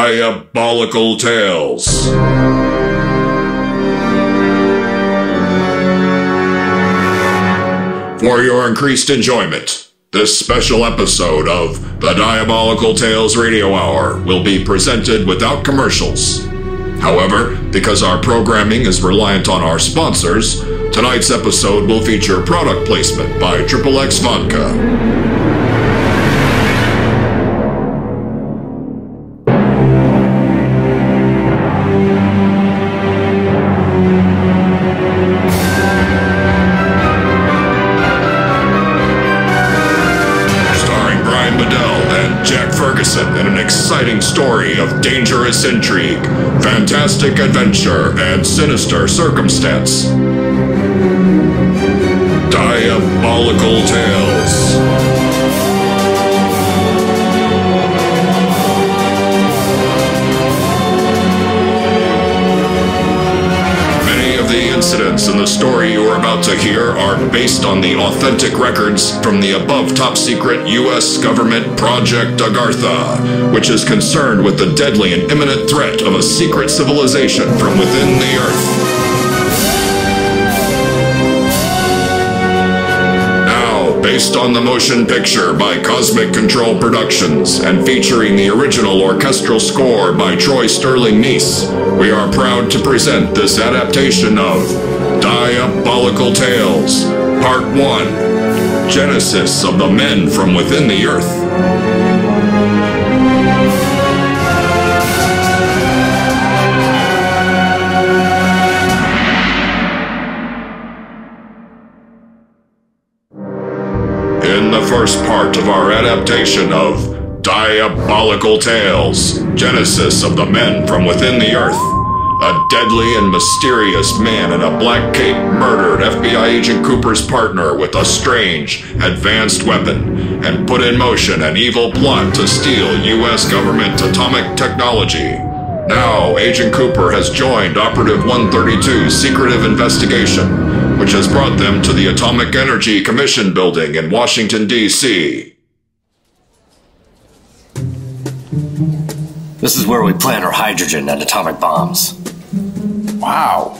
Diabolical Tales. For your increased enjoyment, this special episode of the Diabolical Tales Radio Hour will be presented without commercials. However, because our programming is reliant on our sponsors, tonight's episode will feature product placement by Triple X Vodka. Ferguson in an exciting story of dangerous intrigue, fantastic adventure, and sinister circumstance. Diabolical Tales. Incidents in the story you are about to hear are based on the authentic records from the above top secret U.S. government Project Agartha, which is concerned with the deadly and imminent threat of a secret civilization from within the Earth. Based on the motion picture by Cosmic Control Productions and featuring the original orchestral score by Troy Sterling Nies, we are proud to present this adaptation of Diabolical Tales, Part 1 Genesis of the Men from Within the Earth. Of our adaptation of Diabolical Tales Genesis of the Men from Within the Earth, a deadly and mysterious man in a black cape murdered FBI agent Cooper's partner with a strange, advanced weapon and put in motion an evil plot to steal U.S. government atomic technology. Now, Agent Cooper has joined Operative 132's secretive investigation, which has brought them to the Atomic Energy Commission building in Washington, D.C. This is where we plant our hydrogen and atomic bombs. Wow.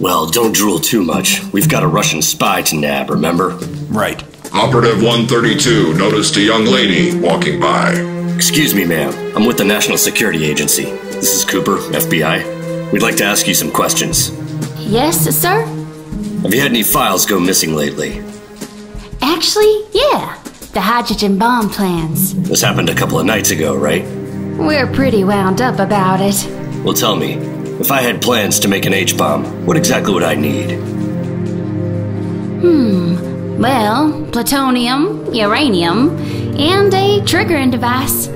Well, don't drool too much. We've got a Russian spy to nab, remember? Right. Operative 132 noticed a young lady walking by. Excuse me, ma'am. I'm with the National Security Agency. This is Cooper, FBI. We'd like to ask you some questions. Yes, sir? Have you had any files go missing lately? Actually, yeah. The hydrogen bomb plans. This happened a couple of nights ago, right? We're pretty wound up about it. Well, tell me, if I had plans to make an H bomb, what exactly would I need? Hmm. Well, plutonium, uranium, and a triggering device.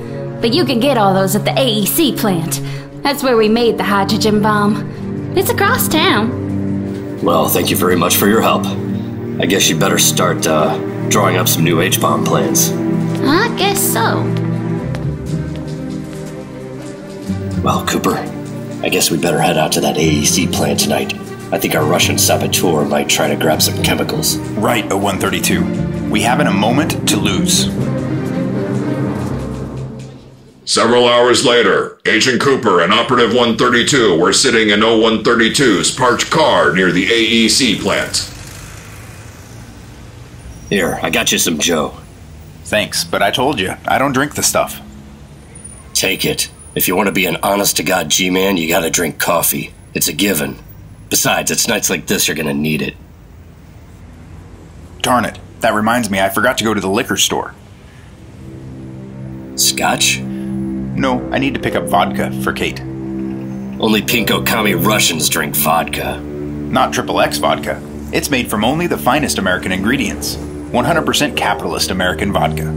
But you can get all those at the AEC plant. That's where we made the hydrogen bomb. It's across town. Well, thank you very much for your help. I guess you'd better start uh, drawing up some new H bomb plans. I guess so. Well, Cooper, I guess we'd better head out to that AEC plant tonight. I think our Russian saboteur might try to grab some chemicals. Right, a 132. We haven't a moment to lose. Several hours later, Agent Cooper and Operative 132 were sitting in O132's parked car near the AEC plant. Here, I got you some Joe. Thanks, but I told you, I don't drink the stuff. Take it. If you want to be an honest to God G man, you gotta drink coffee. It's a given. Besides, it's nights like this you're gonna need it. Darn it. That reminds me, I forgot to go to the liquor store. Scotch? No, I need to pick up vodka for Kate. Only pinko commie Russians drink vodka. Not Triple X vodka. It's made from only the finest American ingredients. 100% capitalist American vodka.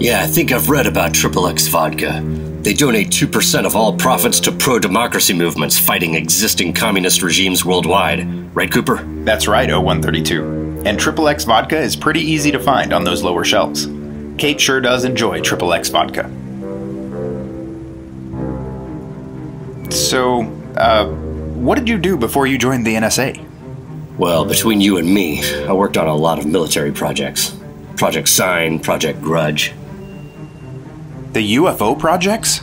Yeah, I think I've read about Triple X vodka. They donate 2% of all profits to pro democracy movements fighting existing communist regimes worldwide. Right, Cooper? That's right, O132. And Triple X vodka is pretty easy to find on those lower shelves. Kate sure does enjoy Triple X vodka. So, uh, what did you do before you joined the NSA? Well, between you and me, I worked on a lot of military projects Project Sign, Project Grudge. The UFO projects?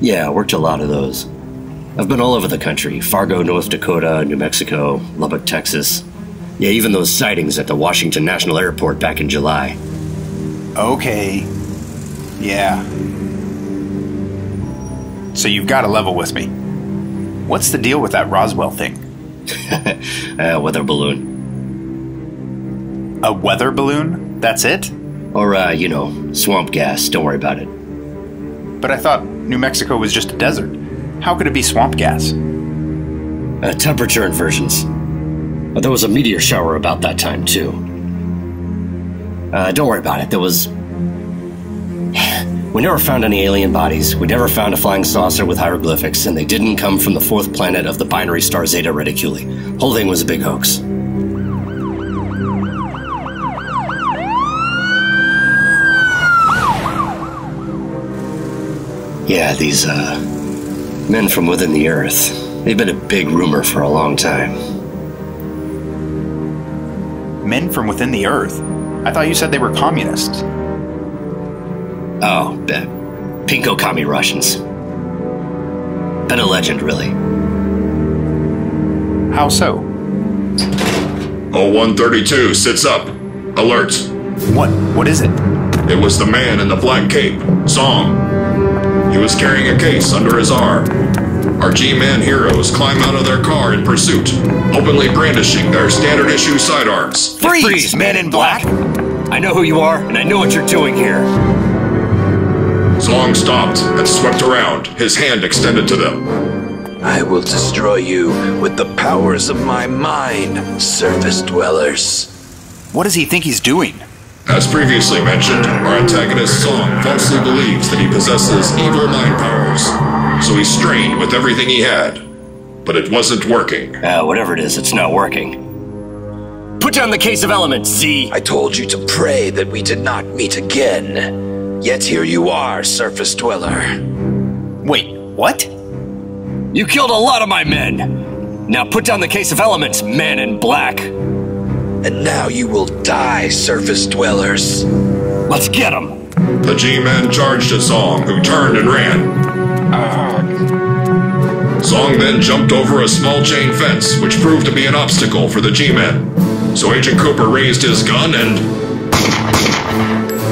Yeah, worked a lot of those. I've been all over the country Fargo, North Dakota, New Mexico, Lubbock, Texas. Yeah, even those sightings at the Washington National Airport back in July. Okay. Yeah. So you've got to level with me. What's the deal with that Roswell thing? uh, weather balloon. A weather balloon? That's it? Or, uh, you know, swamp gas. Don't worry about it. But I thought New Mexico was just a desert. How could it be swamp gas? Uh, temperature inversions. But there was a meteor shower about that time, too. Uh, don't worry about it. There was. We never found any alien bodies. We never found a flying saucer with hieroglyphics, and they didn't come from the fourth planet of the binary star Zeta Reticuli. Whole thing was a big hoax. Yeah, these, uh, men from within the Earth. They've been a big rumor for a long time. Men from within the Earth? I thought you said they were communists. Oh, uh, Pinko Commie Russians. Been a legend, really. How so? 0132 sits up. Alert. What? What is it? It was the man in the black cape, Zong. He was carrying a case under his arm. Our G-Man heroes climb out of their car in pursuit, openly brandishing their standard issue sidearms. Freeze, Freeze men in black! I know who you are, and I know what you're doing here. Zong stopped and swept around, his hand extended to them. I will destroy you with the powers of my mind, surface dwellers. What does he think he's doing? As previously mentioned, our antagonist Zong falsely believes that he possesses evil mind powers, so he strained with everything he had. But it wasn't working. Uh, whatever it is, it's not working. Put down the case of elements, Z! I told you to pray that we did not meet again. Yet here you are, surface dweller. Wait, what? You killed a lot of my men! Now put down the case of elements, man in black! And now you will die, surface dwellers. Let's get him! The G-Man charged at Zong, who turned and ran. Zong then jumped over a small chain fence, which proved to be an obstacle for the G-Men. So Agent Cooper raised his gun and...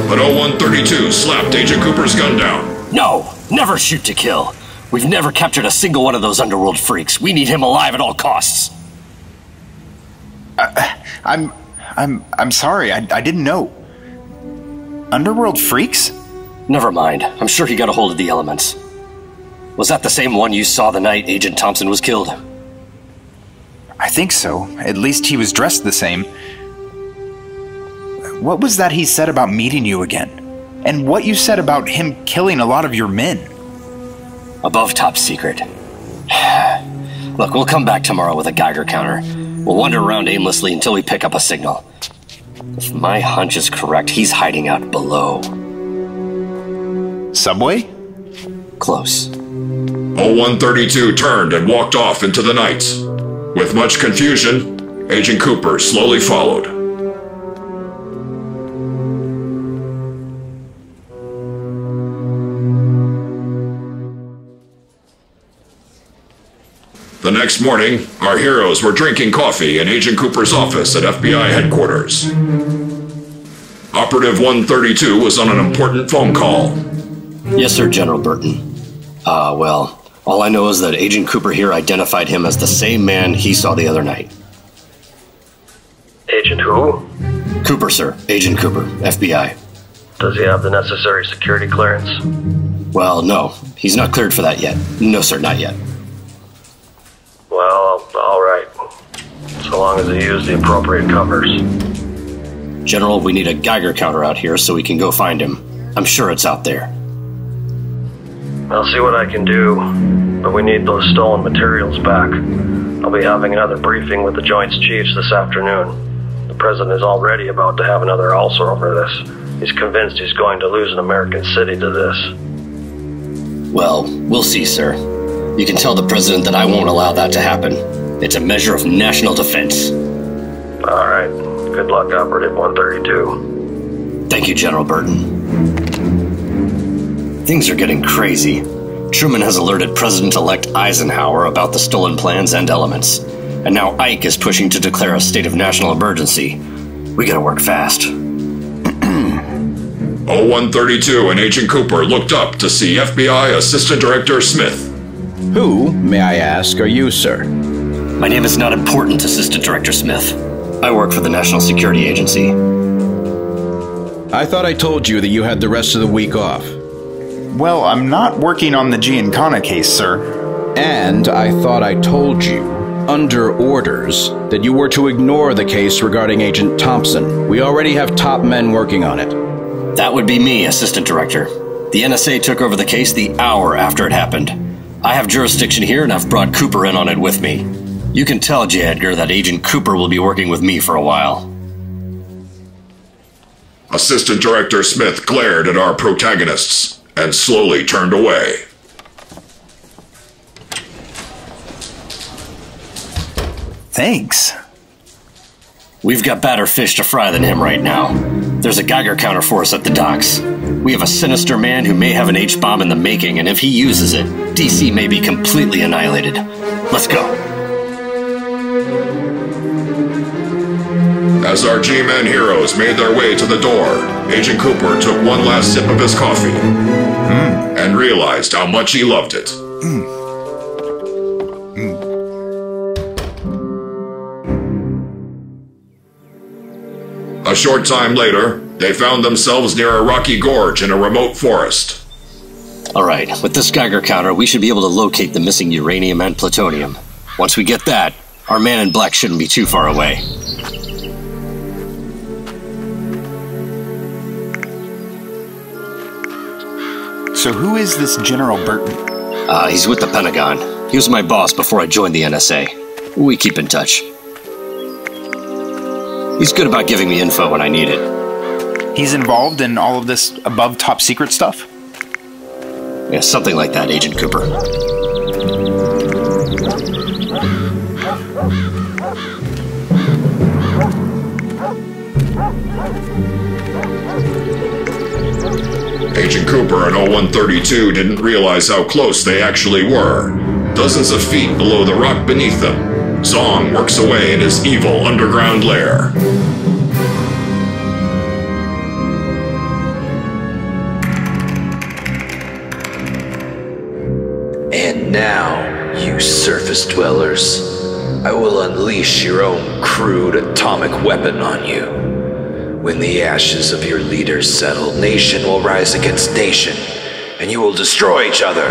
But 0132 slapped Agent Cooper's gun down. No! Never shoot to kill! We've never captured a single one of those underworld freaks. We need him alive at all costs. Uh, I'm, I'm, I'm sorry. I, I didn't know. Underworld freaks? Never mind. I'm sure he got a hold of the elements. Was that the same one you saw the night Agent Thompson was killed? I think so. At least he was dressed the same. What was that he said about meeting you again? And what you said about him killing a lot of your men? Above top secret. Look, we'll come back tomorrow with a Geiger counter. We'll wander around aimlessly until we pick up a signal. If my hunch is correct, he's hiding out below. Subway? Close. 0132 turned and walked off into the night. With much confusion, Agent Cooper slowly followed. The next morning, our heroes were drinking coffee in Agent Cooper's office at FBI headquarters. Operative 132 was on an important phone call. Yes, sir, General Burton. Ah, uh, well, all I know is that Agent Cooper here identified him as the same man he saw the other night. Agent who? Cooper, sir. Agent Cooper, FBI. Does he have the necessary security clearance? Well, no. He's not cleared for that yet. No, sir, not yet. Well, all right. So long as he use the appropriate covers. General, we need a Geiger counter out here so we can go find him. I'm sure it's out there. I'll see what I can do, but we need those stolen materials back. I'll be having another briefing with the Joint's chiefs this afternoon. The president is already about to have another ulcer over this. He's convinced he's going to lose an American city to this. Well, we'll see, sir. You can tell the president that I won't allow that to happen. It's a measure of national defense. All right. Good luck, Operative 132. Thank you, General Burton. Things are getting crazy. Truman has alerted President elect Eisenhower about the stolen plans and elements. And now Ike is pushing to declare a state of national emergency. We gotta work fast. 0132 and Agent Cooper looked up to see FBI Assistant Director Smith. Who, may I ask, are you, sir? My name is not important, Assistant Director Smith. I work for the National Security Agency. I thought I told you that you had the rest of the week off. Well, I'm not working on the Giancana case, sir. And I thought I told you, under orders, that you were to ignore the case regarding Agent Thompson. We already have top men working on it. That would be me, Assistant Director. The NSA took over the case the hour after it happened. I have jurisdiction here and I've brought Cooper in on it with me. You can tell J. Edgar that Agent Cooper will be working with me for a while. Assistant Director Smith glared at our protagonists and slowly turned away. Thanks. We've got badder fish to fry than him right now. There's a Geiger counter for us at the docks. We have a sinister man who may have an H bomb in the making, and if he uses it, DC may be completely annihilated. Let's go. As our G Men heroes made their way to the door, Agent Cooper took one last sip of his coffee and realized how much he loved it. A short time later, they found themselves near a rocky gorge in a remote forest. Alright, with this Geiger counter, we should be able to locate the missing uranium and plutonium. Once we get that, our man in black shouldn't be too far away. So, who is this General Burton? Uh, he's with the Pentagon. He was my boss before I joined the NSA. We keep in touch. He's good about giving me info when I need it. He's involved in all of this above top secret stuff? Yeah, something like that, Agent Cooper. Agent Cooper and 0132 didn't realize how close they actually were. Dozens of feet below the rock beneath them, Zong works away in his evil underground lair. And now, you surface dwellers, I will unleash your own crude atomic weapon on you. When the ashes of your leaders settle, nation will rise against nation, and you will destroy each other.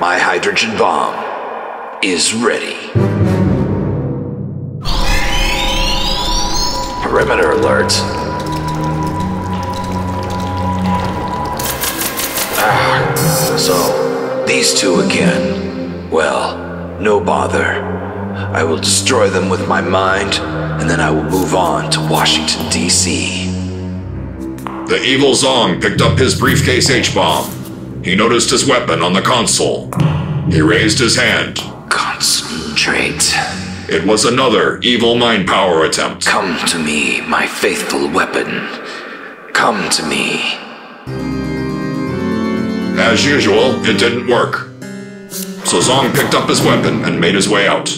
My hydrogen bomb is ready. Perimeter alert. Ah, so, these two again. Well, no bother. I will destroy them with my mind, and then I will move on to Washington, D.C. The evil Zong picked up his briefcase H bomb. He noticed his weapon on the console. He raised his hand. Concentrate. It was another evil mind power attempt. Come to me, my faithful weapon. Come to me. As usual, it didn't work. So Zong picked up his weapon and made his way out.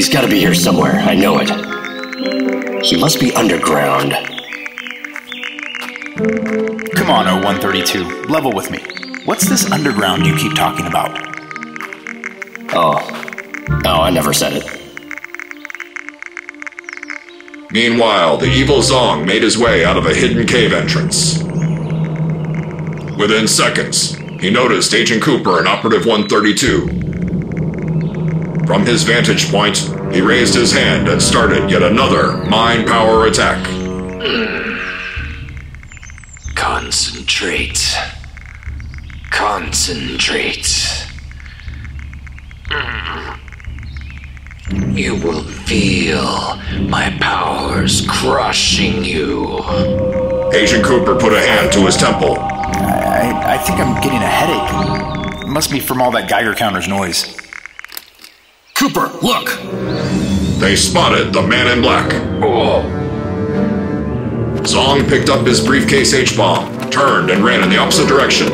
He's gotta be here somewhere, I know it. He must be underground. Come on, 0132. Level with me. What's this underground you keep talking about? Oh. Oh, I never said it. Meanwhile, the evil Zong made his way out of a hidden cave entrance. Within seconds, he noticed Agent Cooper and Operative 132. From his vantage point, he raised his hand and started yet another mind power attack. Hmm. Concentrate. Concentrate. Hmm. You will feel my powers crushing you. Agent Cooper put a hand to his temple. I, I think I'm getting a headache. It must be from all that Geiger counter's noise. Cooper, look! They spotted the man in black. Oh. Zong picked up his briefcase H-bomb, turned and ran in the opposite direction.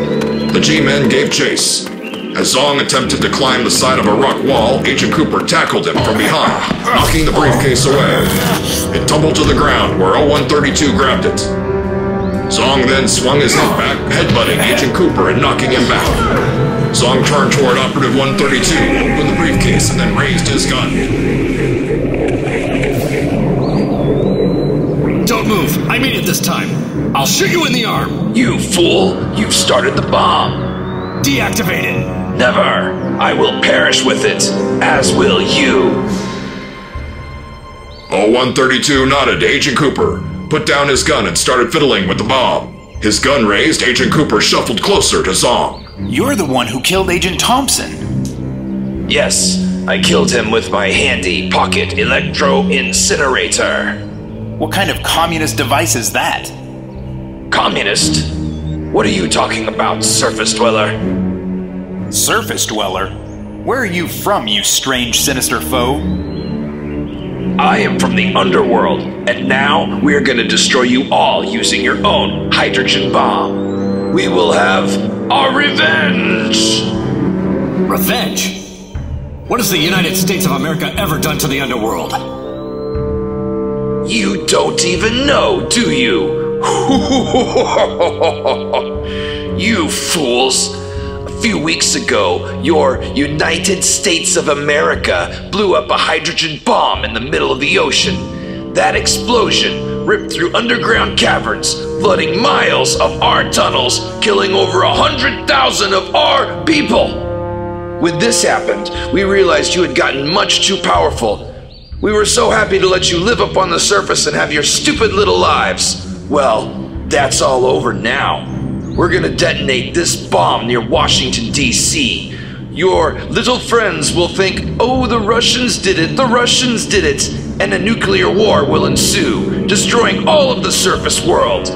The G-men gave chase. As Zong attempted to climb the side of a rock wall, Agent Cooper tackled him from behind, knocking the briefcase away. It tumbled to the ground where 0132 grabbed it. Zong then swung his head back, headbutting Agent Cooper and knocking him back. Zong turned toward Operative 132, opened the briefcase, and then raised his gun. Don't move. I mean it this time. I'll shoot you in the arm. You fool! You've started the bomb! Deactivate it. Never! I will perish with it, as will you! 0132 nodded to Agent Cooper, put down his gun, and started fiddling with the bomb. His gun raised, Agent Cooper shuffled closer to Zong. You're the one who killed Agent Thompson. Yes, I killed him with my handy pocket electro incinerator. What kind of communist device is that? Communist? What are you talking about, surface dweller? Surface dweller? Where are you from, you strange, sinister foe? I am from the underworld, and now we are going to destroy you all using your own hydrogen bomb. We will have our revenge! Revenge? What has the United States of America ever done to the underworld? You don't even know, do you? you fools! A few weeks ago, your United States of America blew up a hydrogen bomb in the middle of the ocean. That explosion ripped through underground caverns, flooding miles of our tunnels, killing over a hundred thousand of our people. When this happened, we realized you had gotten much too powerful. We were so happy to let you live up on the surface and have your stupid little lives. Well, that's all over now. We're gonna detonate this bomb near Washington, D.C. Your little friends will think, oh, the Russians did it, the Russians did it, and a nuclear war will ensue, destroying all of the surface world.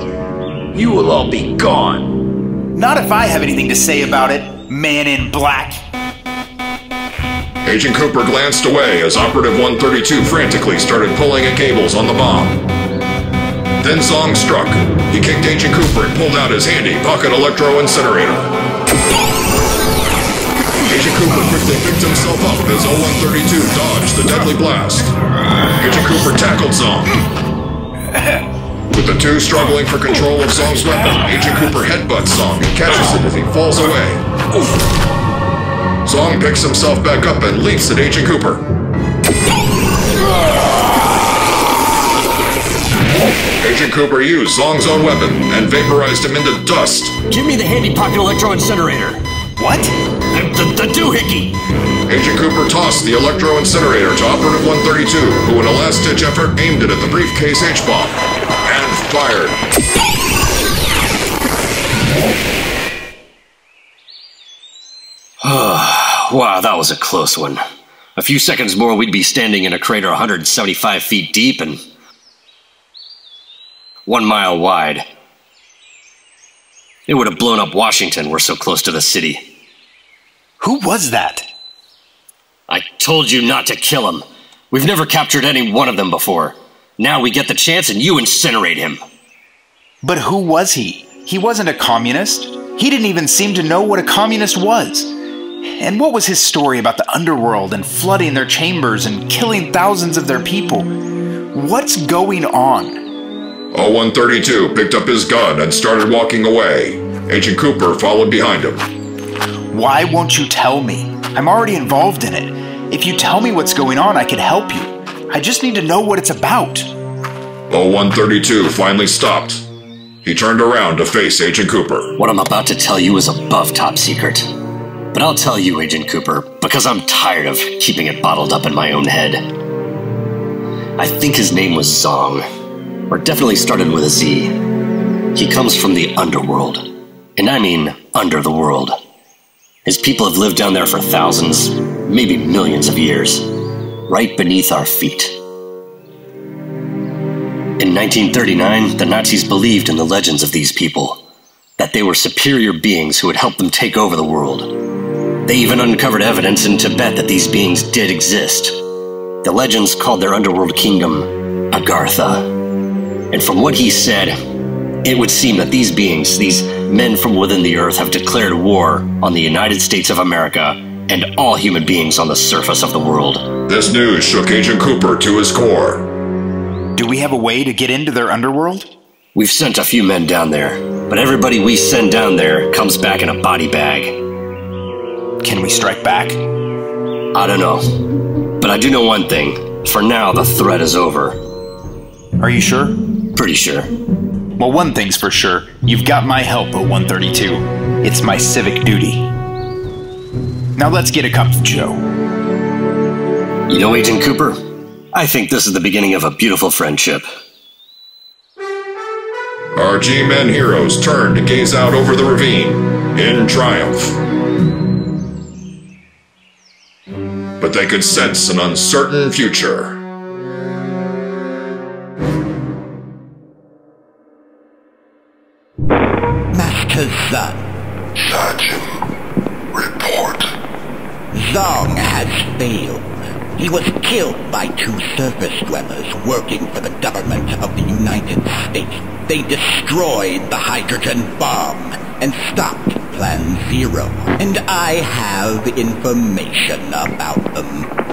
You will all be gone. Not if I have anything to say about it, man in black. Agent Cooper glanced away as Operative 132 frantically started pulling at cables on the bomb. Then Zong struck. He kicked Agent Cooper and pulled out his handy pocket electro incinerator. Agent Cooper quickly picked himself up as 0132 dodged the deadly blast. Agent Cooper tackled Zong. With the two struggling for control of Zong's weapon, Agent Cooper headbutts Zong and catches it as he falls away. Zong picks himself back up and leaps at Agent Cooper. Agent Cooper used Zong's own weapon and vaporized him into dust. Give me the handy pocket electro incinerator. What? The, the doohickey. Agent Cooper tossed the electro incinerator to Operative 132, who in a last-ditch effort aimed it at the briefcase H-bomb and fired. Wow, that was a close one. A few seconds more, we'd be standing in a crater 175 feet deep and one mile wide. It would have blown up Washington. We're so close to the city. Who was that? I told you not to kill him. We've never captured any one of them before. Now we get the chance and you incinerate him. But who was he? He wasn't a communist. He didn't even seem to know what a communist was. And what was his story about the underworld and flooding their chambers and killing thousands of their people? What's going on? 0132 picked up his gun and started walking away. Agent Cooper followed behind him. Why won't you tell me? I'm already involved in it. If you tell me what's going on, I can help you. I just need to know what it's about. 0132 finally stopped. He turned around to face Agent Cooper. What I'm about to tell you is above top secret. But I'll tell you, Agent Cooper, because I'm tired of keeping it bottled up in my own head. I think his name was Zong, or definitely started with a Z. He comes from the underworld. And I mean under the world. His people have lived down there for thousands, maybe millions of years, right beneath our feet. In 1939, the Nazis believed in the legends of these people, that they were superior beings who would help them take over the world. They even uncovered evidence in Tibet that these beings did exist. The legends called their underworld kingdom Agartha. And from what he said, it would seem that these beings, these men from within the earth, have declared war on the United States of America and all human beings on the surface of the world. This news shook Agent Cooper to his core. Do we have a way to get into their underworld? We've sent a few men down there, but everybody we send down there comes back in a body bag. Can we strike back? I don't know. But I do know one thing. For now, the threat is over. Are you sure? Pretty sure. Well, one thing's for sure. You've got my help at 132. It's my civic duty. Now let's get a cup of Joe. You know, Agent Cooper, I think this is the beginning of a beautiful friendship. Our G Men heroes turn to gaze out over the ravine in triumph. But they could sense an uncertain future. Master Zun, Sergeant, report. Zong has failed. He was killed by two surface dwellers working for the government of the United States. They destroyed the hydrogen bomb and stopped Plan Zero. And I have information about them.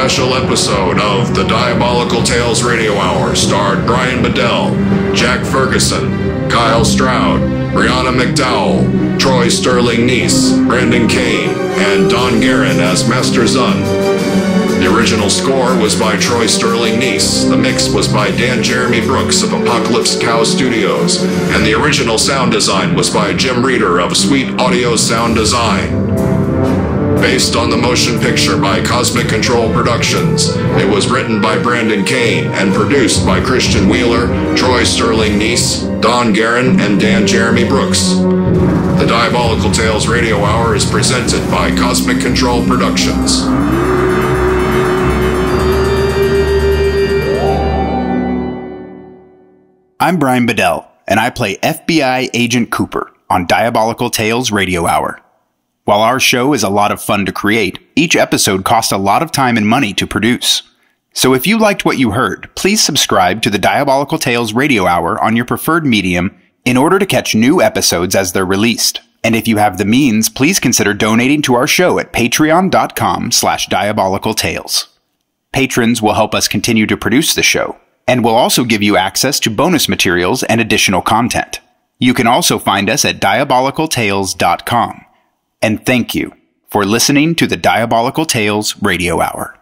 Special episode of the Diabolical Tales Radio Hour starred Brian Bedell, Jack Ferguson, Kyle Stroud, Breanna MacDowall, Troy Sterling Nies, Brandon Kane, and Don Gerron as Master Zun. The original score was by Troy Sterling Nies. The mix was by Dan Jeremy Brooks of Apocalypse Cow Studios. And the original sound design was by Jim Rieder of Suite Audio Sound Design. Based on the motion picture by Cosmic Control Productions, it was written by Brandon Kane and produced by Christian Wheeler, Troy Sterling Nies, Don Gerron, and Dan Jeremy Brooks. The Diabolical Tales Radio Hour is presented by Cosmic Control Productions. I'm Brian Bedell, and I play FBI Agent Cooper on Diabolical Tales Radio Hour. While our show is a lot of fun to create, each episode costs a lot of time and money to produce. So if you liked what you heard, please subscribe to the Diabolical Tales Radio Hour on your preferred medium in order to catch new episodes as they're released. And if you have the means, please consider donating to our show at patreon.com slash diabolicaltales. Patrons will help us continue to produce the show, and will also give you access to bonus materials and additional content. You can also find us at diabolicaltales.com. And thank you for listening to the Diabolical Tales Radio Hour.